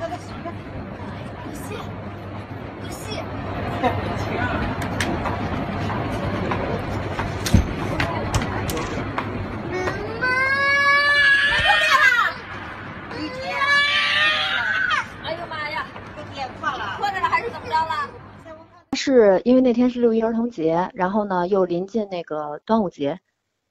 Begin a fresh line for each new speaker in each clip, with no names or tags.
那个随便谢谢妈妈啊哎呀妈呀破了破了还
是怎么着了是因为那天是六一儿童节然后呢又临近那个端午节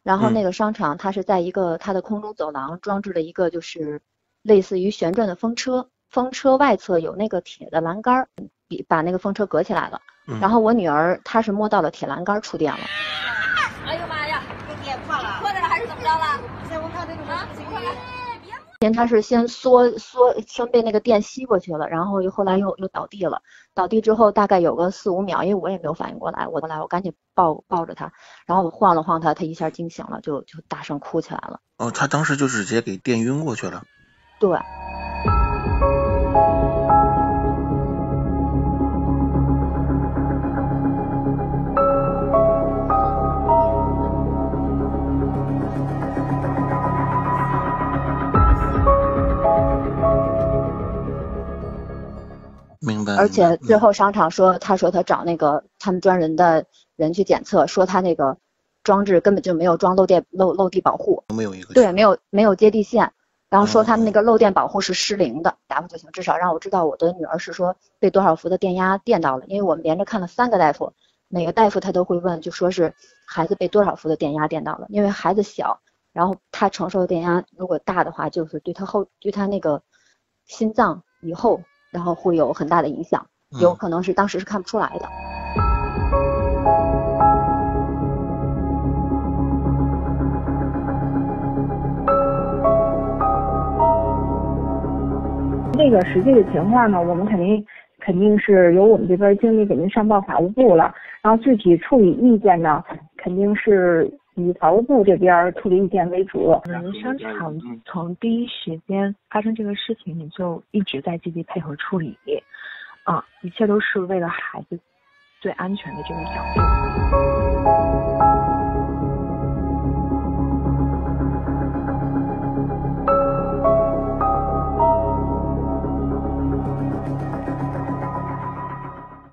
然后那个商场它是在一个它的空中走廊装置了一个就是类似于旋转的风车风车外侧有那个铁的栏杆儿，比把那个风车隔起来了。
嗯
然后我女儿她是摸到了铁栏杆儿触电了。
哎呦妈呀，
给电破了。
破着了还是怎么着了？
现在我看这个
啊，
事情
快来！
先她是先缩缩先被那个电吸过去了，然后又后来又又倒地了。倒地之后大概有个四五秒，因为我也没有反应过来，我后来我赶紧抱抱着她，然后我晃了晃她，她一下惊醒了，就就大声哭起来了。
哦，他当时就直接给电晕过去了。
对，而且最后商场说，他说他找那个他们专人的人去检测，说他那个装置根本就没有装漏电漏漏地保护，
嗯没有一个。
对，没有没有接地线，然后说
哦
他们那个漏电保护是失灵的，答复就行，至少让我知道我的女儿是说被多少伏的电压电到了，因为我们连着看了三个大夫，每个大夫他都会问，就说是孩子被多少伏的电压电到了，因为孩子小，然后他承受的电压如果大的话，就是对他后对他那个心脏以后，然后会有很大的影响，有
嗯
可能是当时是看不出来的。
这个实际的情况呢，我们肯定肯定是由我们这边经理给您上报法务部了，然后具体处理意见呢，肯定是以财务部这边处理意见为主。
嗯，商场从第一时间发生这个事情，你就一直在积极配合处理，啊，一切都是为了孩子最安全的这个角度。